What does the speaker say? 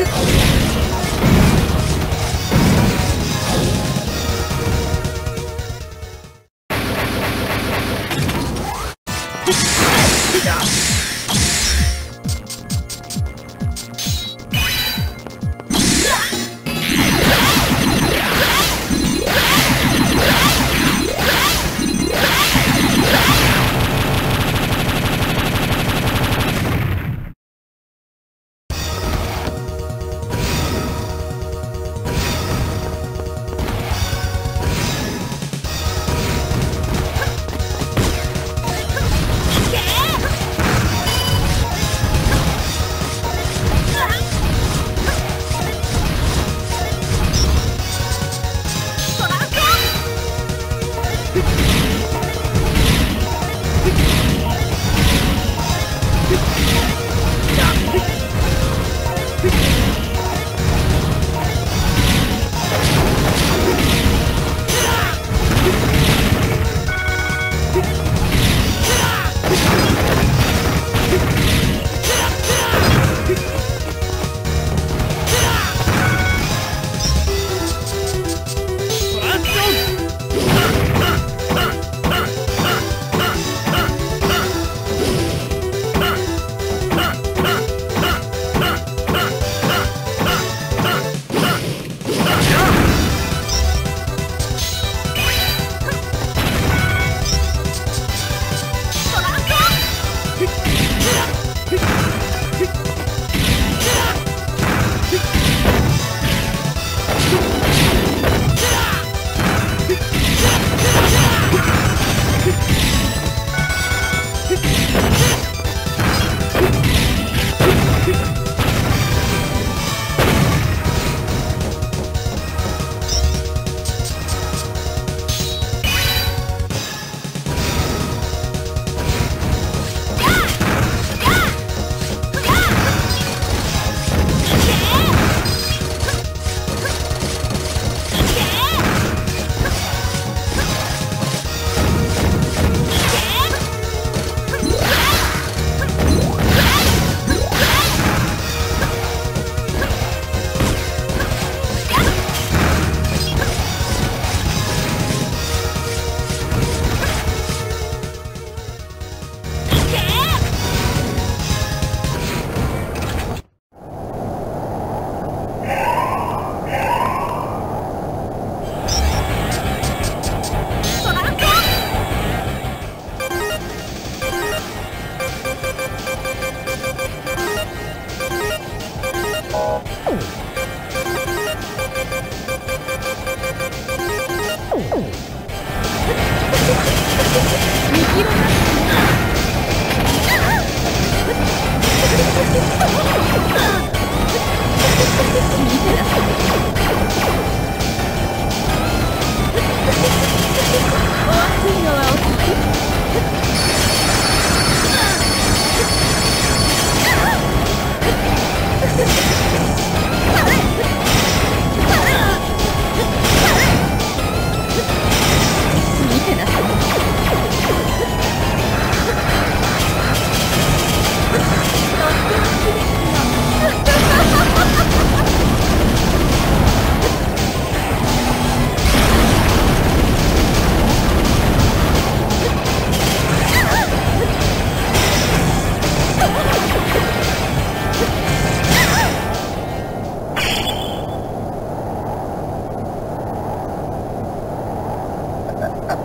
Ха-ха-ха! あ